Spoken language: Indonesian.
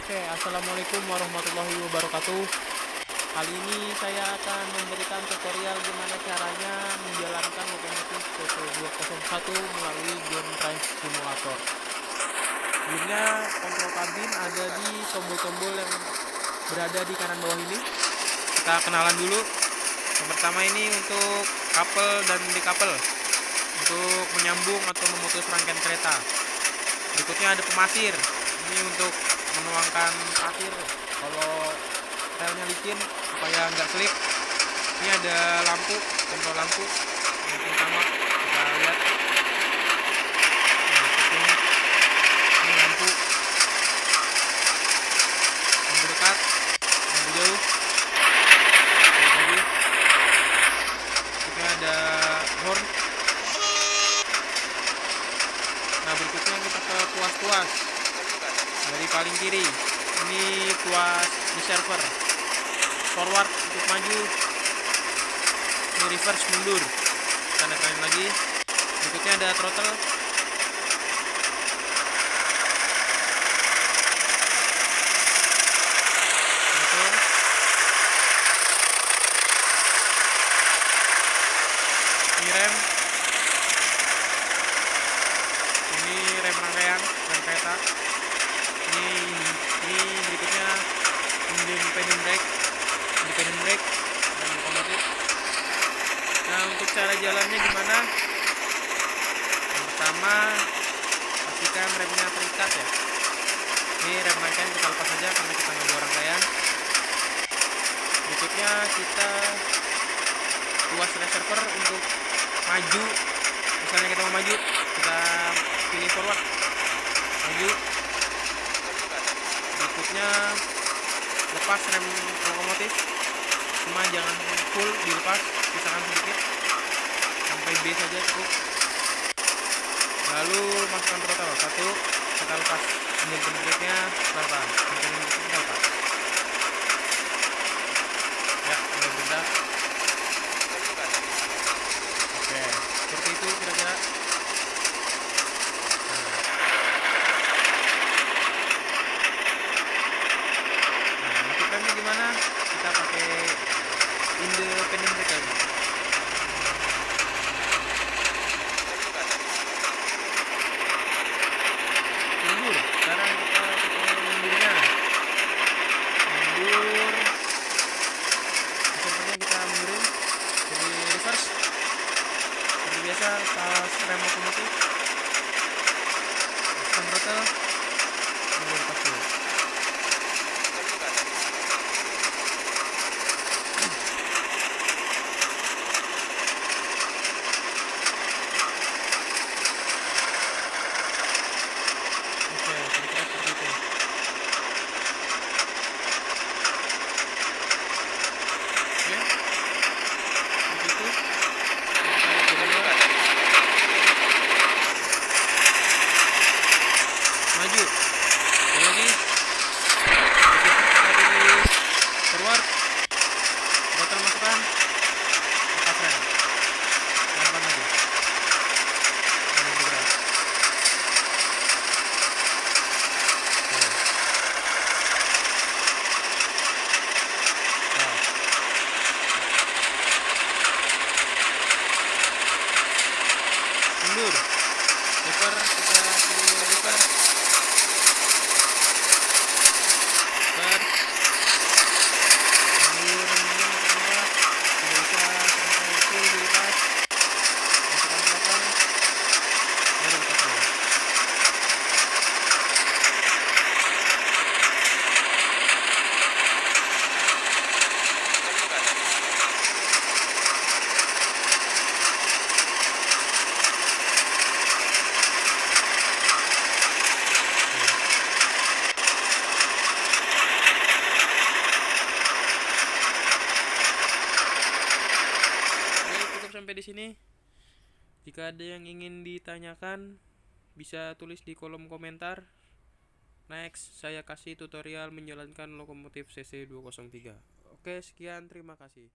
Oke, assalamualaikum warahmatullahi wabarakatuh. Kali ini saya akan memberikan tutorial gimana caranya menjalankan lokomotif CT201 melalui game Drive Simulator. Sebelumnya kontrol kabin ada di tombol-tombol yang berada di kanan bawah ini. Kita kenalan dulu. Yang pertama ini untuk couple dan decouple untuk menyambung atau memutus rangkaian kereta. Berikutnya ada pemasir. Ini untuk menuangkan pasir kalau relnya licin supaya nggak slip ini ada lampu kontrol lampu yang utama kita lihat nah, ini lampu lampu dekat lampu jauh Balik lagi berikutnya ada horn nah berikutnya kita ke tuas-tuas dari paling kiri. Ini tuas di server. Forward untuk maju. Ini reverse mundur. Kita netrain lagi. Berikutnya ada throttle ini rem ini rem rangkaian rem kereta ini ini berikutnya independent brake independent brake dan lokomotif nah untuk cara jalannya gimana? Yang pertama pastikan remnya terikat ya. Ini rem rangkaian kita lepas saja karena kita nggak bawa rangkaian berikutnya kita tuas reservoir untuk maju. Misalnya kita mau maju kita pilih forward. Maju. Berikutnya lepas rem lokomotif cuma jangan full dilepas sisakan sedikit. Sampai B saja cukup. Lalu masukkan throttle satu kita lepas independent brake nya pelan-pelan independent brake kita lepas ya mulai bergerak oke seperti itu kira-kira Nah, untuk remnya gimana? Kita pakai independent brake lagi. Mundur. Sekarang kita pakai mundurnya. Mundur. Sepertinya kita mundurin jadi reverse. Seperti biasa pas rem lokomotif. Masukkan throttle. Mundur lepas dulu. Oke, kira-kira seperti itu. Oke. Seperti itu. Kita lihat jalannya. Maju. Sekali lagi. Kita pilih forward. Botol masukkan. Lepas rem. Pelan-pelan aja. Jangan bergerak. mundur lever kita pilih lever lever mundur remnya ke tempat nggak usah sampai full dilepas masukkan throttle baru lepas lagi Oke, cukup sampai di sini. Jika ada yang ingin ditanyakan, bisa tulis di kolom komentar. Next, saya kasih tutorial menjalankan lokomotif CC203. Oke, sekian, terima kasih.